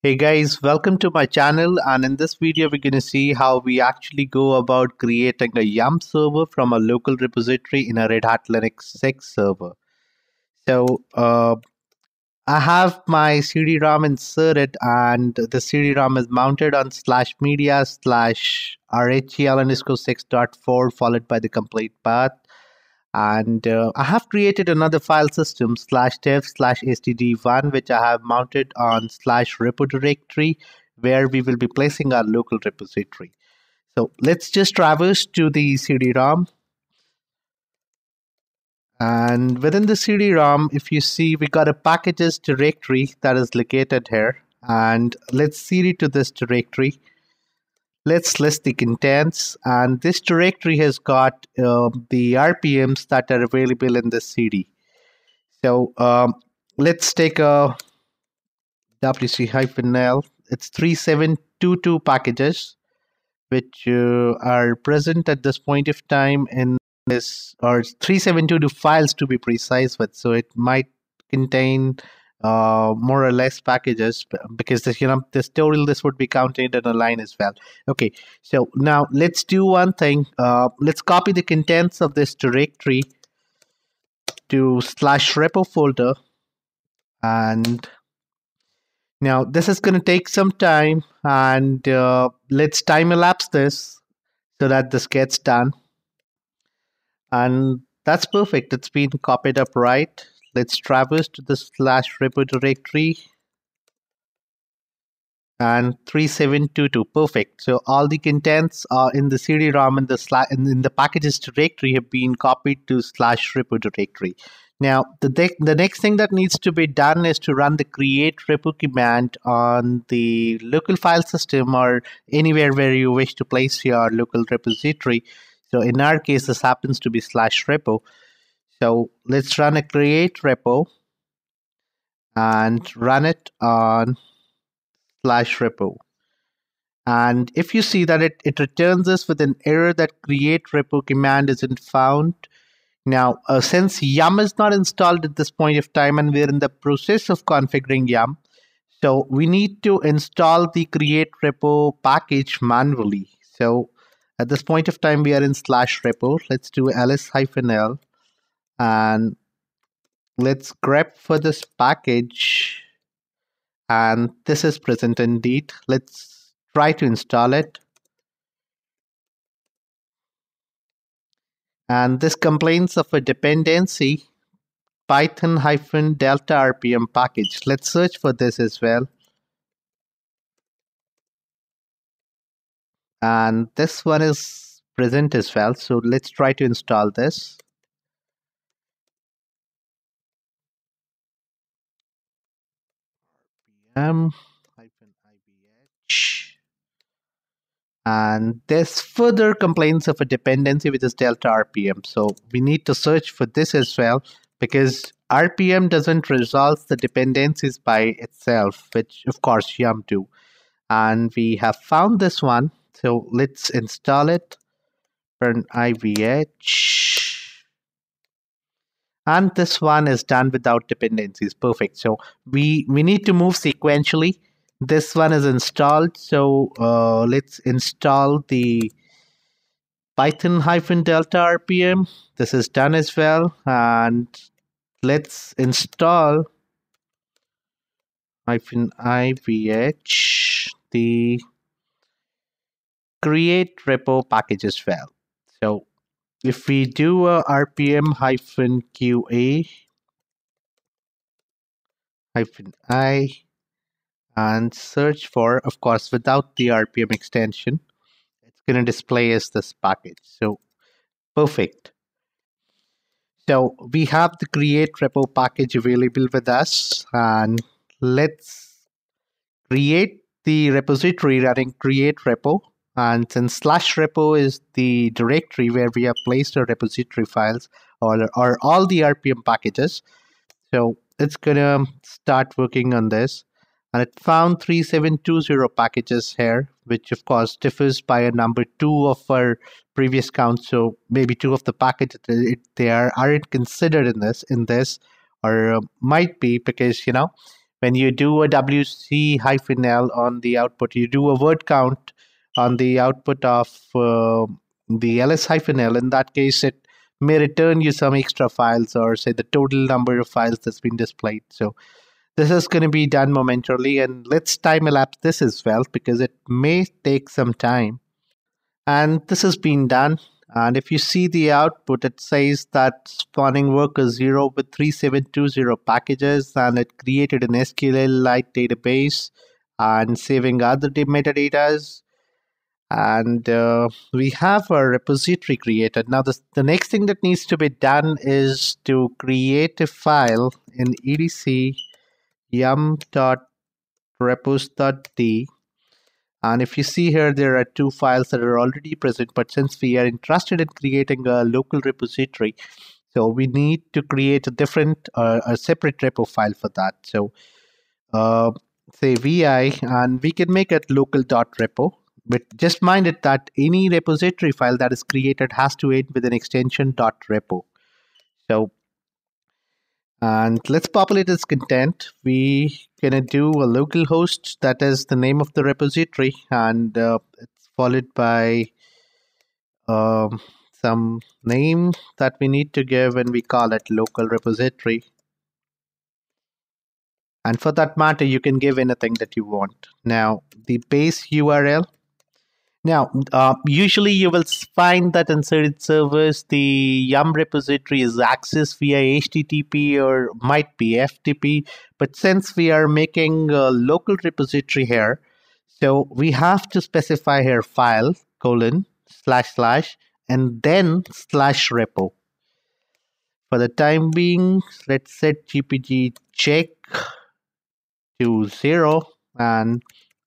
Hey guys, welcome to my channel and in this video we're going to see how we actually go about creating a YUM server from a local repository in a Red Hat Linux 6 server. So uh, I have my CD-ROM inserted and the CD-ROM is mounted on slash media slash rhel underscore 6.4 followed by the complete path and uh, I have created another file system slash dev slash std1 which I have mounted on slash repo directory where we will be placing our local repository. So let's just traverse to the CD-ROM and within the CD-ROM if you see we got a packages directory that is located here. And let's cd to this directory let's list the contents and this directory has got uh, the RPMs that are available in the CD. So um, let's take a wc hyphen l. It's 3722 packages which uh, are present at this point of time in this or 3722 files to be precise with. So it might contain uh, more or less packages because this, you know this total this would be counted in a line as well. Okay so now let's do one thing. Uh, let's copy the contents of this directory to slash repo folder. And now this is going to take some time and uh, let's time elapse this so that this gets done. And that's perfect. It's been copied up right let's traverse to the slash repo directory and 3722 perfect. So all the contents are in the cd-rom in the slash in the packages directory have been copied to slash repo directory now the the next thing that needs to be done is to run the create repo command on the local file system or anywhere where you wish to place your local repository. So in our case this happens to be slash repo so let's run a create repo and run it on slash repo. And if you see that it, it returns us with an error that create repo command isn't found. Now, uh, since yum is not installed at this point of time and we're in the process of configuring yum, so we need to install the create repo package manually. So at this point of time, we are in slash repo. Let's do ls-l and let's grep for this package. And this is present indeed. Let's try to install it. And this complains of a dependency python hyphen delta rpm package. Let's search for this as well. And this one is present as well. So let's try to install this m hyphen ivh and there's further complaints of a dependency which is delta rpm so we need to search for this as well because rpm doesn't resolve the dependencies by itself which of course yum do. And we have found this one. So let's install it. For an ivh and this one is done without dependencies. Perfect. So we we need to move sequentially. This one is installed. So uh, let's install the python hyphen delta rpm this is done as well. And let's install hyphen ivh the create repo package as well. So if we do a rpm hyphen qa hyphen i and search for of course without the rpm extension it's going to display as this package. So perfect. So we have the create repo package available with us and let's create the repository running create repo and since slash repo is the directory where we have placed our repository files or, or all the RPM packages, so it's gonna start working on this. And it found 3720 packages here, which of course differs by a number two of our previous count. So maybe two of the packages they are aren't considered in this in this, or uh, might be because you know when you do a wc hyphen l on the output you do a word count on the output of uh, the ls hyphen l. In that case it may return you some extra files or say the total number of files that's been displayed. So this is going to be done momentarily and let's time elapse this as well because it may take some time. And this has been done. And if you see the output it says that spawning worker 0 with 3720 packages and it created an SQLite light database and saving other metadata and uh, we have a repository created. Now the, the next thing that needs to be done is to create a file in etc yum.repos.d and if you see here there are two files that are already present but since we are interested in creating a local repository so we need to create a different uh, a separate repo file for that. So uh, say vi and we can make it local.repo but just mind it that any repository file that is created has to end with an extension .repo. So, and let's populate its content. We gonna do a local host that is the name of the repository, and uh, it's followed by um, some name that we need to give, and we call it local repository. And for that matter, you can give anything that you want. Now, the base URL now, uh, usually you will find that inside servers, the Yum repository is accessed via HTTP or might be FTP. But since we are making a local repository here, so we have to specify here file colon slash slash and then slash repo. For the time being, let's set GPG check to zero and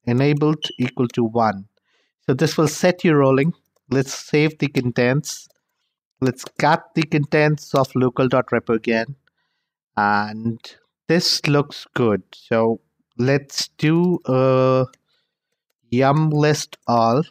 enabled equal to one. So this will set you rolling. Let's save the contents. Let's cat the contents of local.repo again. And this looks good. So let's do a yum list all.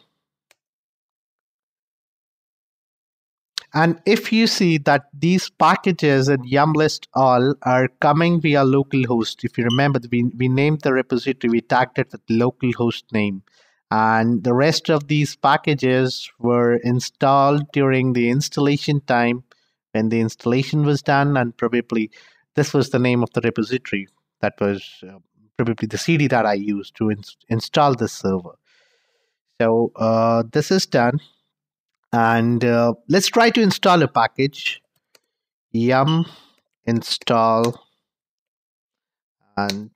And if you see that these packages in yum list all are coming via localhost, if you remember, we, we named the repository, we tagged it with localhost name and the rest of these packages were installed during the installation time when the installation was done and probably this was the name of the repository that was uh, probably the cd that i used to in- install this server. So uh, this is done. And uh, let's try to install a package. Yum. Install. And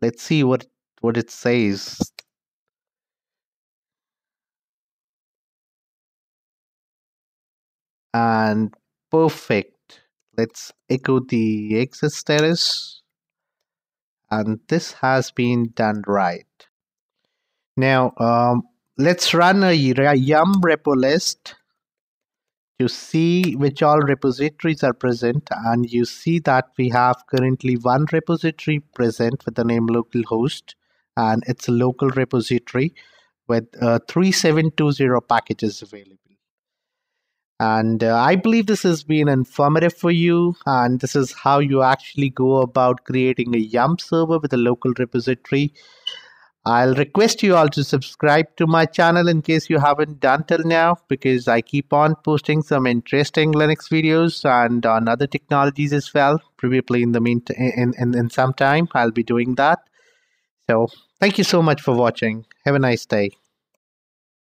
let's see what what it says and perfect. Let's echo the exit status. And this has been done right. Now, um, let's run a yum repo list to see which all repositories are present. And you see that we have currently one repository present with the name localhost. And it's a local repository with uh, 3720 packages available. And uh, I believe this has been informative for you. And this is how you actually go about creating a Yum server with a local repository. I'll request you all to subscribe to my channel in case you haven't done till now because I keep on posting some interesting Linux videos and on other technologies as well. Probably in the meantime, in, in, in some time, I'll be doing that. So thank you so much for watching. Have a nice day.